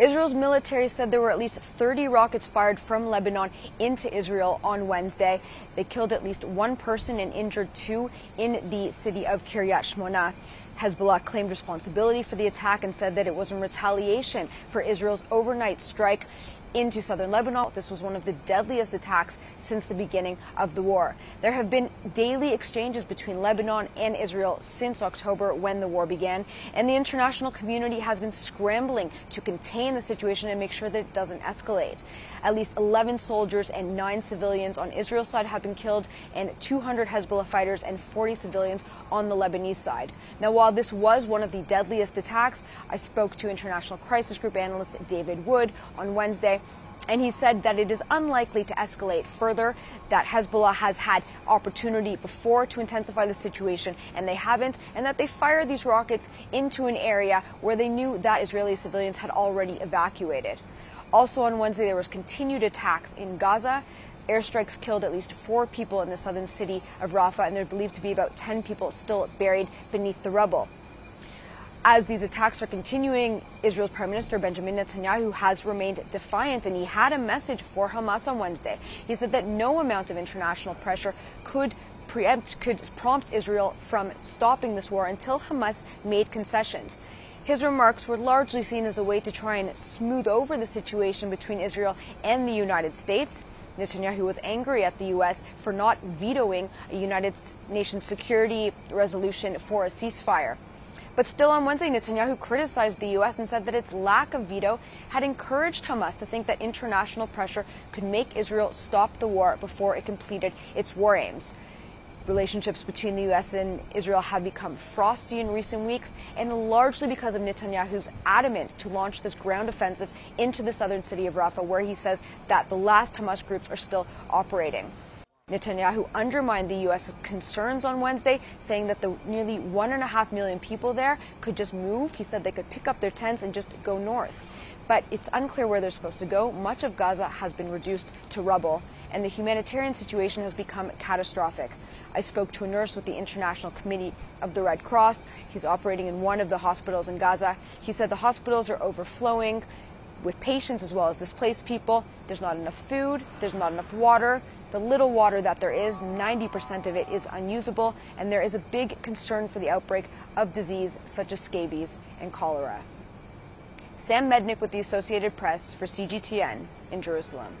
Israel's military said there were at least 30 rockets fired from Lebanon into Israel on Wednesday. They killed at least one person and injured two in the city of Kiryat Shmona. Hezbollah claimed responsibility for the attack and said that it was in retaliation for Israel's overnight strike into southern Lebanon. This was one of the deadliest attacks since the beginning of the war. There have been daily exchanges between Lebanon and Israel since October when the war began, and the international community has been scrambling to contain the situation and make sure that it doesn't escalate. At least 11 soldiers and 9 civilians on Israel's side have been killed, and 200 Hezbollah fighters and 40 civilians on the Lebanese side. Now, while this was one of the deadliest attacks, I spoke to International Crisis Group analyst David Wood on Wednesday and he said that it is unlikely to escalate further, that Hezbollah has had opportunity before to intensify the situation, and they haven't, and that they fired these rockets into an area where they knew that Israeli civilians had already evacuated. Also on Wednesday, there was continued attacks in Gaza. Airstrikes killed at least four people in the southern city of Rafah, and there are believed to be about 10 people still buried beneath the rubble. As these attacks are continuing, Israel's Prime Minister Benjamin Netanyahu has remained defiant, and he had a message for Hamas on Wednesday. He said that no amount of international pressure could preempt, could prompt Israel from stopping this war until Hamas made concessions. His remarks were largely seen as a way to try and smooth over the situation between Israel and the United States. Netanyahu was angry at the U.S. for not vetoing a United Nations security resolution for a ceasefire. But still on Wednesday, Netanyahu criticized the U.S. and said that its lack of veto had encouraged Hamas to think that international pressure could make Israel stop the war before it completed its war aims. Relationships between the U.S. and Israel have become frosty in recent weeks, and largely because of Netanyahu's adamant to launch this ground offensive into the southern city of Rafah, where he says that the last Hamas groups are still operating. Netanyahu undermined the U.S. concerns on Wednesday, saying that the nearly one and a half million people there could just move. He said they could pick up their tents and just go north. But it's unclear where they're supposed to go. Much of Gaza has been reduced to rubble, and the humanitarian situation has become catastrophic. I spoke to a nurse with the International Committee of the Red Cross. He's operating in one of the hospitals in Gaza. He said the hospitals are overflowing with patients as well as displaced people. There's not enough food, there's not enough water. The little water that there is, 90% of it is unusable, and there is a big concern for the outbreak of disease such as scabies and cholera. Sam Mednick with the Associated Press for CGTN in Jerusalem.